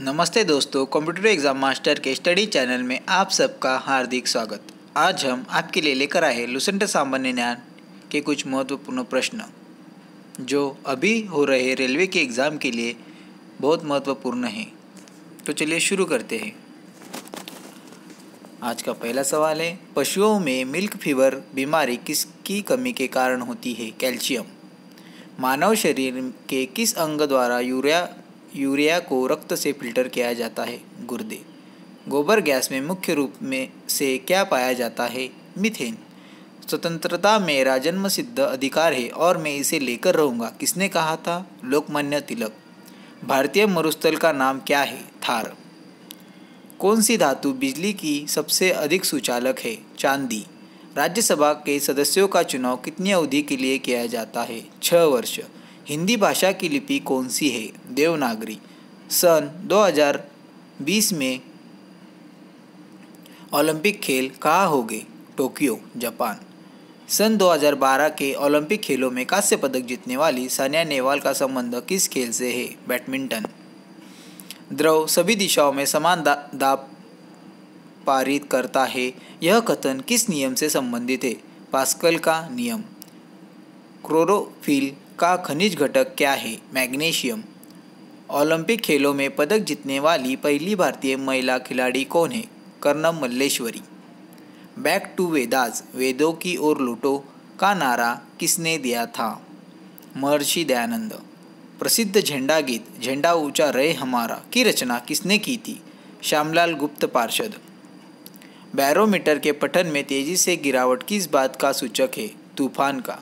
नमस्ते दोस्तों computer exam master के स्टडी चैनल में आप सबका हार्दिक स्वागत। आज हम आपके लिए लेकर आए लुसेंट सामान्य ज्ञान के कुछ महत्वपूर्ण प्रश्न, जो अभी हो रहे रेलवे के एग्ज़ाम के लिए बहुत महत्वपूर्ण हैं। तो चलिए शुरू करते हैं। आज का पहला सवाल है, पशुओं में मिल्क फीवर बीमारी किसकी कमी के कारण होती है कैल्शियम मानव शरीर के किस अंग द्वारा यूरिया यूरिया को रक्त से फ़िल्टर किया जाता है, गुर्दे। गोबर गैस में मुख्य रूप में से क्या पाया जाता है? मिथेन। स्वतंत्रता मेरा जन्म सिद्ध अधिकार है और मैं इसे लेकर रहूँगा। किसने कहा था? लोकमान्य तिलक। भारतीय मरुस्थल का नाम क्या है? थार। कौन सी धातु बिजली की सबसे अधिक सुचालक है? चांदी। राज्यसभा के सदस्यों का चुनाव कितनी अवधि के लिए किया जाता है? छः वर्ष। हिंदी भाषा की लिपि कौन सी है? देवनागरी, सन 2020 में ओलंपिक खेल कहाँ हो गए? Tokyo, Japan. सन 2012 के ओलंपिक खेलों में कांस्य पदक जीतने वाली सानिया नेहवाल का संबंध किस खेल से है? बैडमिंटन। द्रव, सभी दिशाओं में समान दाब पारित करता है। यह कथन किस नियम से संबंधित है? पास्कल का नियम। क्लोरोफिल का खनिज घटक क्या है? मैग्नीशियम। ओलंपिक खेलों में पदक जीतने वाली पहली भारतीय महिला खिलाड़ी कौन है? कर्नम मल्लेश्वरी। बैक टू वेदास, वेदों की ओर लूटो का नारा किसने दिया था? महर्षि दयानंद। प्रसिद्ध झंडा गीत, झंडा ऊँचा रहे हमारा की रचना किसने की थी? श्यामलाल गुप्त पार्षद। बैरोमीटर के पठन में तेज़ी से गिरावट किस बात का सूचक है? तूफ़ान का।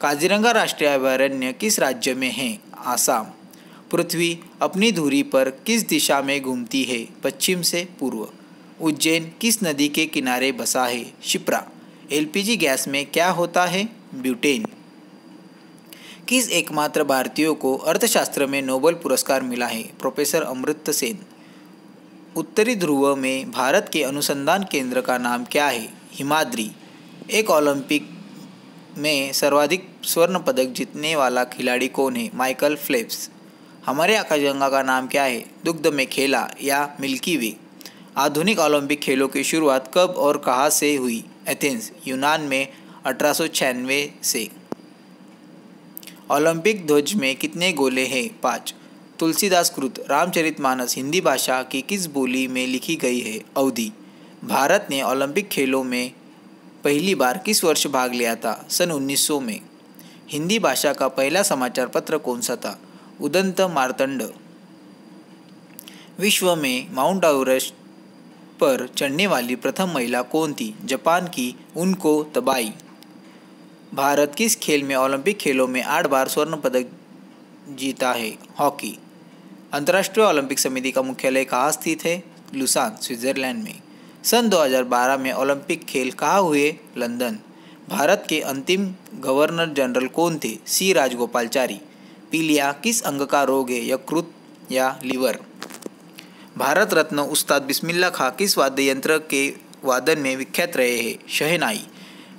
काजीरंगा राष्ट्रीय अभयारण्य किस राज्य में है? आसाम। पृथ्वी अपनी धुरी पर किस दिशा में घूमती है? पश्चिम से पूर्व। उज्जैन किस नदी के किनारे बसा है? शिप्रा। एलपीजी गैस में क्या होता है? ब्यूटेन। किस एकमात्र भारतीयों को अर्थशास्त्र में नोबल पुरस्कार मिला है? प्रोफेसर अमृत सेन। उत्तरी ध्रुव में भारत के अनुसंधान केंद्र का नाम क्या है? हिमाद्री। एक ओलंपिक में सर्वाधिक स्वर्ण पदक जीतने वाला खिलाड़ी कौन है? Michael Phelps. हमारे आकाशगंगा का नाम क्या है? दुग्ध में खेला या मिल्की वे? आधुनिक ओलंपिक खेलों की शुरुआत कब और कहाँ से हुई? एथेंस, यूनान में अठारह सौ छियानवे से। ओलंपिक ध्वज में कितने गोले हैं? पाँच। तुलसीदास कृत रामचरितमानस हिंदी भाषा की किस बोली में लिखी गई है? अवधि। भारत ने ओलंपिक खेलों में पहली बार किस वर्ष भाग लिया था? सन 1900 में। हिंदी भाषा का पहला समाचार पत्र कौन सा था? उदंत मारतंड। विश्व में माउंट एवरेस्ट पर चढ़ने वाली प्रथम महिला कौन थी? जापान की उनको तबाई। भारत किस खेल में ओलंपिक खेलों में आठ बार स्वर्ण पदक जीता है? हॉकी। अंतर्राष्ट्रीय ओलंपिक समिति का मुख्यालय कहाँ स्थित है? लुसान, स्विट्जरलैंड में। सन 2012 में ओलंपिक खेल कहाँ हुए? लंदन। भारत के अंतिम गवर्नर जनरल कौन थे? सी. राजगोपालचारी पीलिया, किस अंग का रोग है? यकृत या लीवर? भारत रत्न उस्ताद बिस्मिल्ला खां किस वाद्य यंत्र के वादन में विख्यात रहे हैं? शहनाई।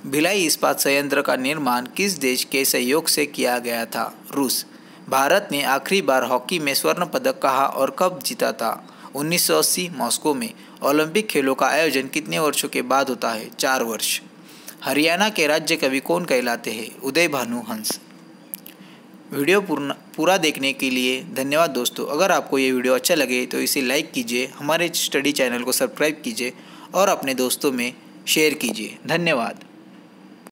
भिलाई इस्पात संयंत्र का निर्माण किस देश के सहयोग से किया गया था? रूस। भारत ने आखिरी बार हॉकी में स्वर्ण पदक कहा और कब जीता था? 1980 मॉस्को में ओलंपिक खेलों का आयोजन कितने वर्षों के बाद होता है? चार वर्ष। हरियाणा के राज्य कवि कौन कहलाते हैं? उदय भानु हंस। वीडियो पूर्ण, पूरा देखने के लिए धन्यवाद दोस्तों। अगर आपको ये वीडियो अच्छा लगे तो इसे लाइक कीजिए, हमारे स्टडी चैनल को सब्सक्राइब कीजिए और अपने दोस्तों में शेयर कीजिए। धन्यवाद।